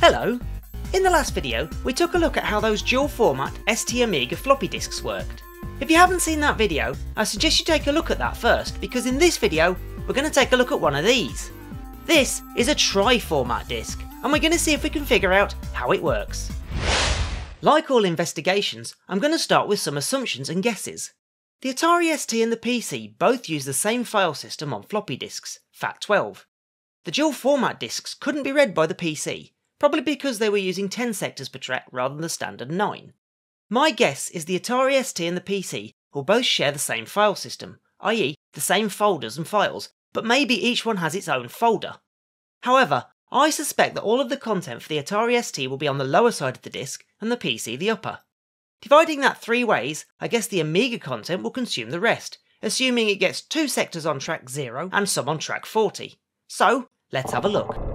Hello! In the last video, we took a look at how those dual format ST Amiga floppy disks worked. If you haven't seen that video, I suggest you take a look at that first because in this video, we're going to take a look at one of these. This is a tri-format disk and we're going to see if we can figure out how it works. Like all investigations, I'm going to start with some assumptions and guesses. The Atari ST and the PC both use the same file system on floppy disks, FAT12. The dual format disks couldn't be read by the PC, probably because they were using 10 sectors per track rather than the standard 9. My guess is the Atari ST and the PC will both share the same file system, i.e. the same folders and files, but maybe each one has its own folder. However, I suspect that all of the content for the Atari ST will be on the lower side of the disk and the PC the upper. Dividing that three ways, I guess the Amiga content will consume the rest, assuming it gets two sectors on track 0 and some on track 40. So, let's have a look.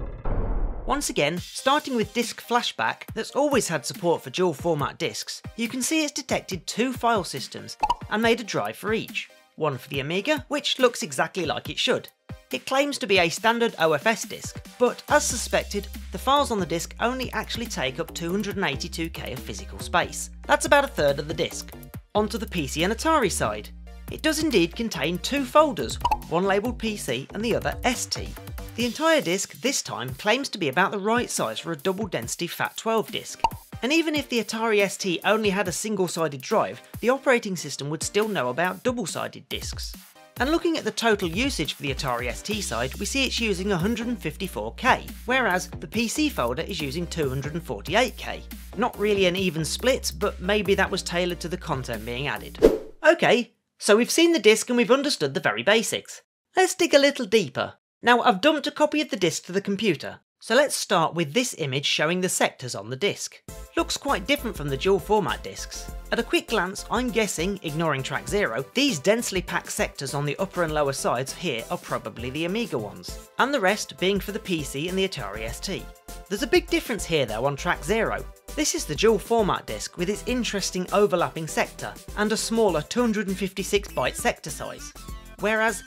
Once again, starting with DiskFlashback, that's always had support for dual format disks, you can see it's detected two file systems and made a drive for each. One for the Amiga, which looks exactly like it should. It claims to be a standard OFS disk, but as suspected, the files on the disk only actually take up 282k of physical space. That's about a third of the disk. Onto the PC and Atari side. It does indeed contain two folders, one labelled PC and the other ST. The entire disk this time claims to be about the right size for a double density FAT12 disk. And even if the Atari ST only had a single sided drive, the operating system would still know about double sided disks. And looking at the total usage for the Atari ST side, we see it's using 154k, whereas the PC folder is using 248k. Not really an even split, but maybe that was tailored to the content being added. Okay, so we've seen the disk and we've understood the very basics. Let's dig a little deeper now I've dumped a copy of the disk to the computer, so let's start with this image showing the sectors on the disk. Looks quite different from the dual format disks. At a quick glance, I'm guessing, ignoring track 0, these densely packed sectors on the upper and lower sides here are probably the Amiga ones, and the rest being for the PC and the Atari ST. There's a big difference here though on track 0. This is the dual format disk with its interesting overlapping sector, and a smaller 256 byte sector size. Whereas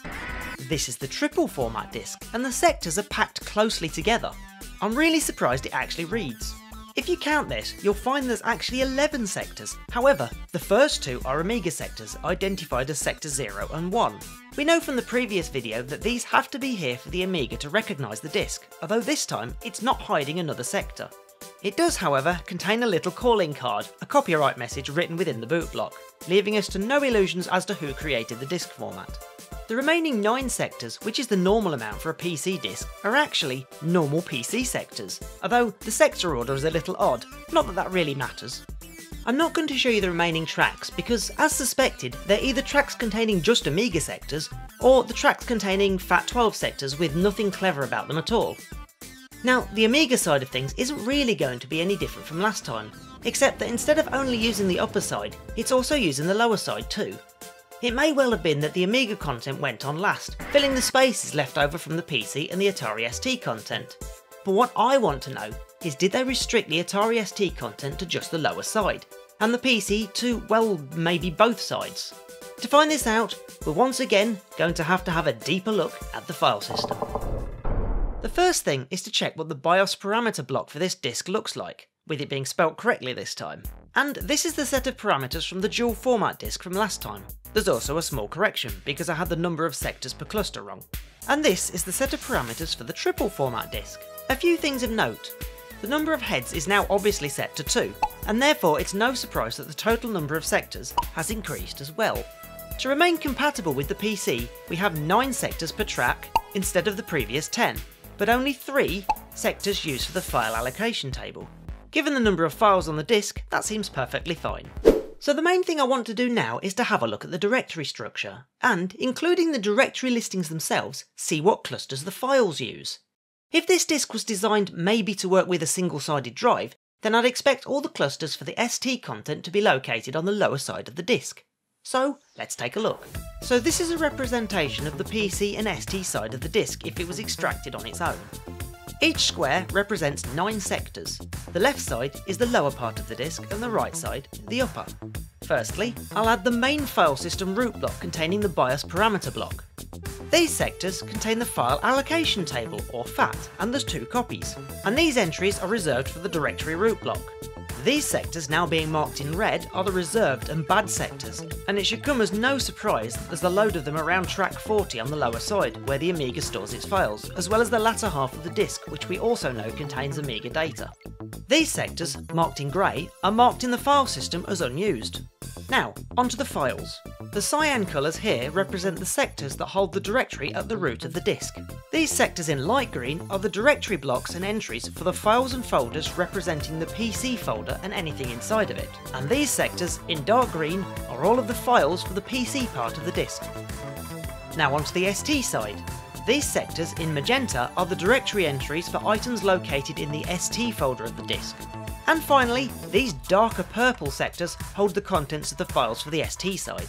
this is the triple format disc, and the sectors are packed closely together. I'm really surprised it actually reads. If you count this, you'll find there's actually 11 sectors. However, the first two are Amiga sectors, identified as Sector 0 and 1. We know from the previous video that these have to be here for the Amiga to recognise the disc, although this time it's not hiding another sector. It does, however, contain a little calling card, a copyright message written within the boot block, leaving us to no illusions as to who created the disc format. The remaining 9 sectors, which is the normal amount for a PC disk, are actually normal PC sectors, although the sector order is a little odd, not that that really matters. I'm not going to show you the remaining tracks because, as suspected, they're either tracks containing just Amiga sectors, or the tracks containing FAT12 sectors with nothing clever about them at all. Now, the Amiga side of things isn't really going to be any different from last time, except that instead of only using the upper side, it's also using the lower side too. It may well have been that the Amiga content went on last, filling the spaces left over from the PC and the Atari ST content. But what I want to know is did they restrict the Atari ST content to just the lower side, and the PC to, well, maybe both sides? To find this out, we're once again going to have to have a deeper look at the file system. The first thing is to check what the BIOS parameter block for this disk looks like, with it being spelt correctly this time. And this is the set of parameters from the dual format disk from last time. There's also a small correction, because I had the number of sectors per cluster wrong. And this is the set of parameters for the triple format disk. A few things of note. The number of heads is now obviously set to 2, and therefore it's no surprise that the total number of sectors has increased as well. To remain compatible with the PC, we have 9 sectors per track instead of the previous 10, but only 3 sectors used for the file allocation table. Given the number of files on the disk, that seems perfectly fine. So the main thing I want to do now is to have a look at the directory structure, and, including the directory listings themselves, see what clusters the files use. If this disk was designed maybe to work with a single-sided drive, then I'd expect all the clusters for the ST content to be located on the lower side of the disk. So, let's take a look. So this is a representation of the PC and ST side of the disk if it was extracted on its own. Each square represents 9 sectors. The left side is the lower part of the disk and the right side the upper. Firstly, I'll add the main file system root block containing the BIOS parameter block. These sectors contain the file allocation table, or FAT, and there's two copies, and these entries are reserved for the directory root block. These sectors now being marked in red are the reserved and bad sectors, and it should come as no surprise that there's a load of them around track 40 on the lower side, where the Amiga stores its files, as well as the latter half of the disk, which we also know contains Amiga data. These sectors, marked in grey, are marked in the file system as unused. Now, onto the files. The cyan colours here represent the sectors that hold the directory at the root of the disk. These sectors in light green are the directory blocks and entries for the files and folders representing the PC folder and anything inside of it. And these sectors in dark green are all of the files for the PC part of the disk. Now onto the ST side. These sectors in magenta are the directory entries for items located in the ST folder of the disk. And finally, these darker purple sectors hold the contents of the files for the ST side.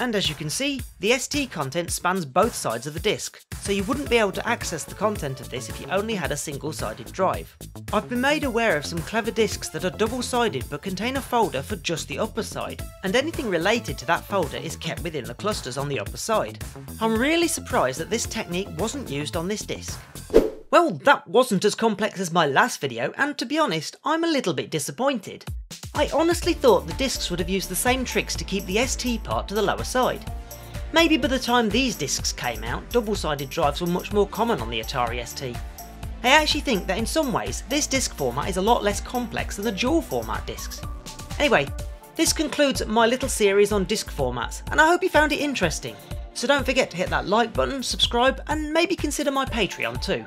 And as you can see, the ST content spans both sides of the disk, so you wouldn't be able to access the content of this if you only had a single-sided drive. I've been made aware of some clever disks that are double-sided but contain a folder for just the upper side, and anything related to that folder is kept within the clusters on the upper side. I'm really surprised that this technique wasn't used on this disk. Well, that wasn't as complex as my last video, and to be honest, I'm a little bit disappointed. I honestly thought the discs would have used the same tricks to keep the ST part to the lower side. Maybe by the time these discs came out, double-sided drives were much more common on the Atari ST. I actually think that in some ways, this disc format is a lot less complex than the dual format discs. Anyway, this concludes my little series on disc formats, and I hope you found it interesting. So don't forget to hit that like button, subscribe, and maybe consider my Patreon too.